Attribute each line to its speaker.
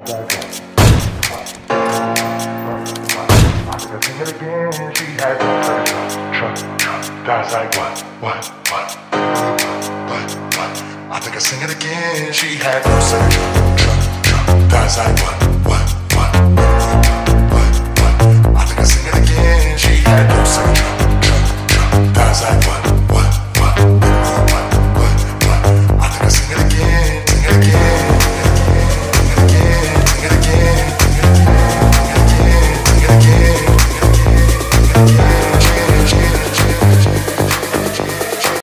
Speaker 1: I think I Sing it. Again, she had no Trust, trust, that's like what, what, what, what. I think I sing it again, she had no Trust, trust, that's like what.